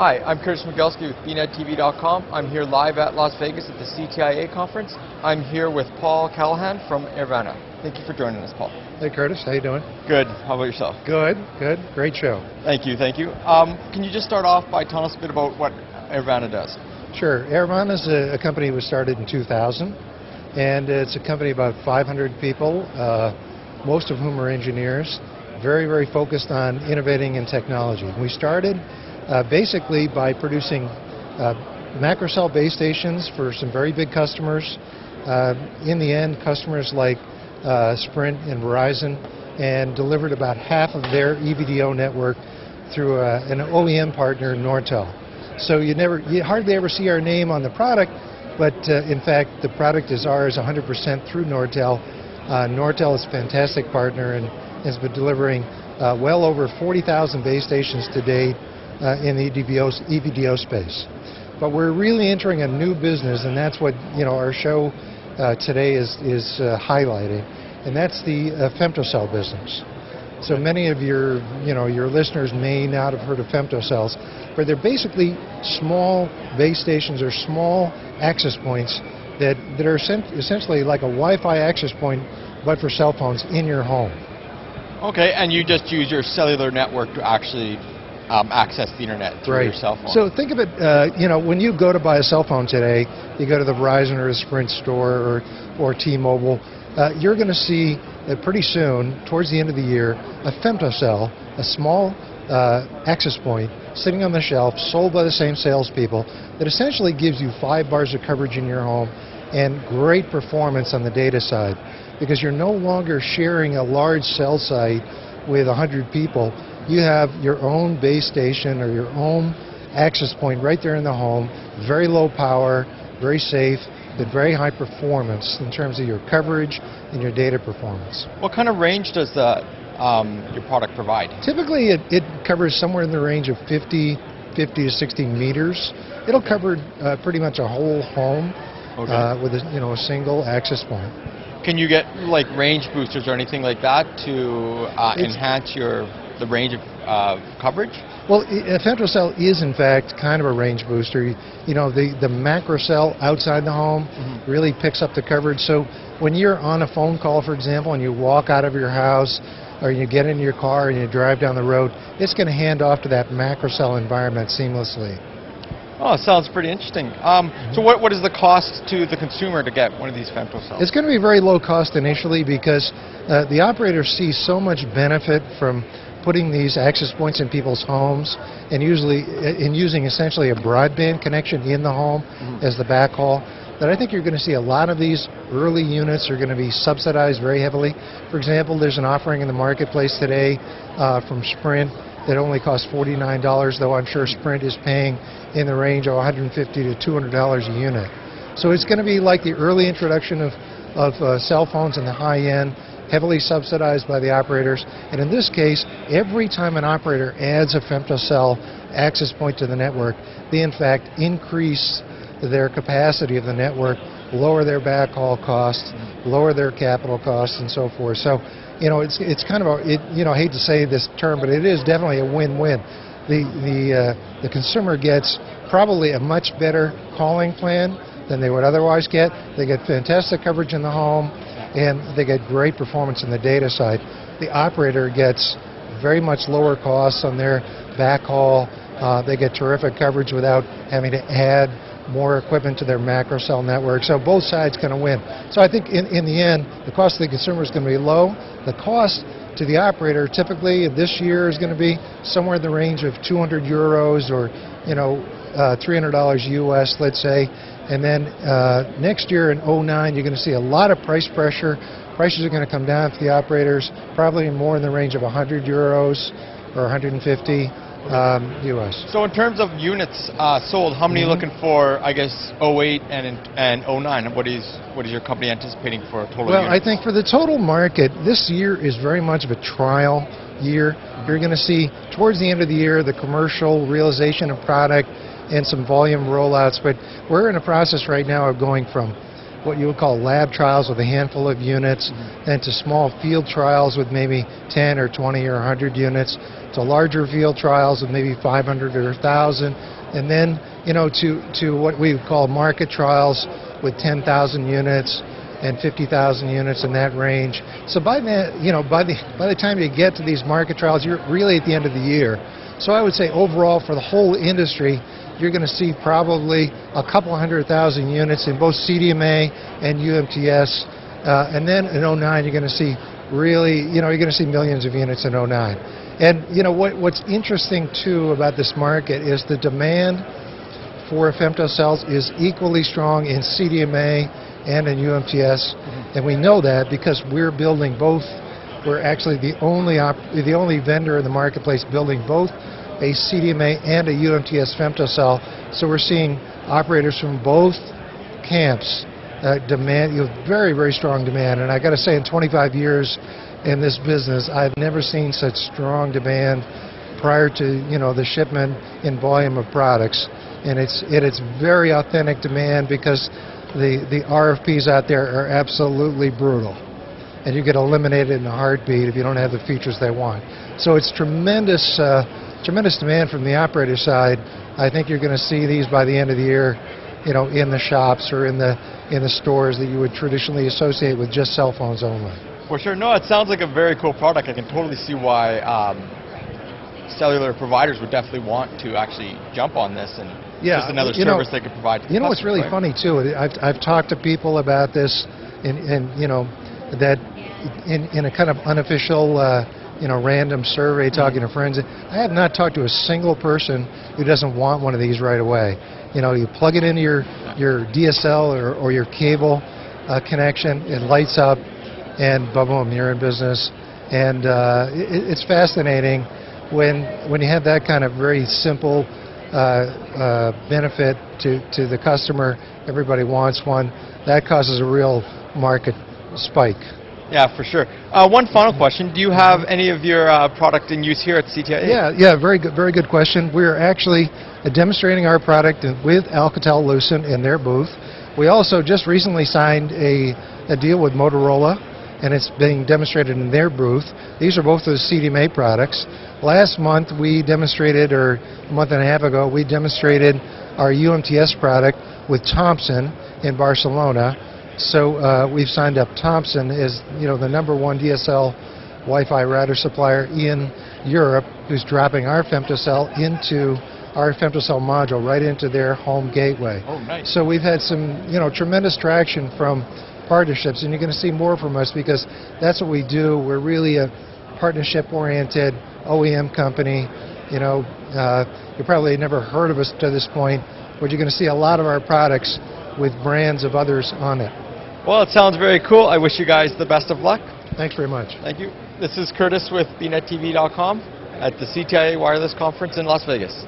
Hi, I'm Curtis Migelski with BNetTV.com. I'm here live at Las Vegas at the CTIA conference. I'm here with Paul Callahan from Airvana. Thank you for joining us, Paul. Hey, Curtis. How you doing? Good. How about yourself? Good. Good. Great show. Thank you. Thank you. Um, can you just start off by telling us a bit about what Airvana does? Sure. Airvana is a, a company that was started in 2000, and it's a company about 500 people, uh, most of whom are engineers, very, very focused on innovating in technology. We started uh, basically by producing uh, macrocell base stations for some very big customers. Uh, in the end, customers like uh, Sprint and Verizon, and delivered about half of their EVDO network through uh, an OEM partner, Nortel. So you never, you hardly ever see our name on the product, but uh, in fact, the product is ours 100% through Nortel. Nortel is a fantastic partner and has been delivering well over 40,000 base stations to date uh, in the EVDO, space. But we're really entering a new business, and that's what you know our show uh, today is is uh, highlighting, and that's the uh, femtocell business. So many of your you know your listeners may not have heard of femtocells, but they're basically small base stations or small access points that that are essentially like a Wi-Fi access point, but for cell phones in your home. Okay, and you just use your cellular network to actually um, access the internet through right. your cell phone. So think of it, uh, you know, when you go to buy a cell phone today, you go to the Verizon or the Sprint store or, or T-Mobile, uh, you're going to see that pretty soon, towards the end of the year, a femtocell, a small uh, access point, sitting on the shelf, sold by the same salespeople, that essentially gives you five bars of coverage in your home and great performance on the data side. Because you're no longer sharing a large cell site with 100 people. You have your own base station or your own access point right there in the home, very low power, very safe, but very high performance in terms of your coverage and your data performance. What kind of range does the, um, your product provide? Typically, it, it, covers somewhere in the range of 50, 50 to 60 meters. It'll cover uh, pretty much a whole home okay. uh, with a, you know a single access point. Can you get like range boosters or anything like that to uh, enhance your the range of uh, coverage? Well, a femtocell is in fact kind of a range booster. You know, the, the macro cell outside the home mm-hmm. really picks up the coverage. So when you're on a phone call, for example, and you walk out of your house or you get in your car and you drive down the road, it's going to hand off to that macro cell environment seamlessly. Oh, sounds pretty interesting. Um, mm-hmm. So what, what is the cost to the consumer to get one of these femtocells? It's going to be very low cost initially because uh, the operators see so much benefit from putting these access points in people's homes and usually in using essentially a broadband connection in the home mm-hmm. as the backhaul that I think you're going to see a lot of these early units are going to be subsidized very heavily. For example, there's an offering in the marketplace today uh, from Sprint that only costs $49, though I'm sure Sprint is paying in the range of $150 to $200 a unit. So it's going to be like the early introduction of, of uh, cell phones in the high end heavily subsidized by the operators. And in this case, every time an operator adds a femtocell access point to the network, they in fact increase their capacity of the network, lower their backhaul costs, lower their capital costs, and so forth. So, you know, it's it's kind of a it, you know I hate to say this term, but it is definitely a win-win. The the uh, the consumer gets probably a much better calling plan than they would otherwise get. They get fantastic coverage in the home and they get great performance in the data side. The operator gets very much lower costs on their backhaul. Uh, they get terrific coverage without having to add more equipment to their macro cell network. So both sides going to win. So I think in, in the end, the cost to the consumer is going to be low. The cost to the operator typically this year is going to be somewhere in the range of 200 euros or you know uh, $300 US, let's say. And then uh, next year in 09, you're going to see a lot of price pressure. Prices are going to come down for the operators, probably more in the range of 100 euros or 150 um, US. So in terms of units uh, sold, how many mm-hmm. looking for? I guess 08 and and 09. What is what is your company anticipating for a total? Well, units? I think for the total market, this year is very much of a trial year. You're going to see towards the end of the year the commercial realization of product and some volume rollouts. But we're in a process right now of going from what you would call lab trials with a handful of units, mm-hmm. then to small field trials with maybe 10 or 20 or 100 units, to larger field trials with maybe 500 or 1,000, and then you know to to what we would call market trials with 10,000 units and 50,000 units in that range. So by that, you know, by the by the time you get to these market trials, you're really at the end of the year. So I would say overall for the whole industry, you're going to see probably a couple hundred thousand units in both CDMA and UMTS. Uh, and then in 09, you're going to see really, you know, you're going to see millions of units in 09. And, you know, what, what's interesting, too, about this market is the demand for femtocells is equally strong in CDMA and in UMTS. Mm-hmm. And we know that because we're building both. We're actually the only, op- the only vendor in the marketplace building both a CDMA and a UMTS femtocell. So we're seeing operators from both camps uh, demand, you very, very strong demand. And I got to say, in 25 years in this business, I've never seen such strong demand prior to you know the shipment in volume of products. And it's it, it's very authentic demand because the the RFPs out there are absolutely brutal, and you get eliminated in a heartbeat if you don't have the features they want. So it's tremendous. Uh, tremendous demand from the operator side. I think you're going to see these by the end of the year, you know, in the shops or in the in the stores that you would traditionally associate with just cell phones only. For sure. No, it sounds like a very cool product. I can totally see why um, cellular providers would definitely want to actually jump on this and yeah, just another service know, they could provide. you know what's really right? funny too? I've I've talked to people about this, and and you know that in in a kind of unofficial. Uh, you know, random survey talking to friends. I have not talked to a single person who doesn't want one of these right away. You know, you plug it into your your DSL or, or your cable uh, connection, it lights up, and boom, boom, you're in business. And uh, it, it's fascinating when when you have that kind of very simple uh, uh, benefit to to the customer. Everybody wants one. That causes a real market spike. Yeah, for sure. Uh, one final question: Do you have any of your uh, product in use here at CTIA? Yeah, yeah, very good, very good question. We're actually uh, demonstrating our product with Alcatel-Lucent in their booth. We also just recently signed a, a deal with Motorola, and it's being demonstrated in their booth. These are both those CDMA products. Last month we demonstrated, or a month and a half ago, we demonstrated our UMTS product with Thomson in Barcelona so uh, we've signed up Thomson as you know the number one DSL Wi-Fi router supplier in Europe, who's dropping our femtocell into our femtocell module right into their home gateway. Oh, nice. So we've had some you know tremendous traction from partnerships, and you're going to see more from us because that's what we do. We're really a partnership-oriented OEM company. You know, uh, you probably never heard of us to this point, but you're going to see a lot of our products with brands of others on it. Well, it sounds very cool. I wish you guys the best of luck. Thanks very much. Thank you. This is Curtis with BNetTV.com at the CTIA Wireless Conference in Las Vegas.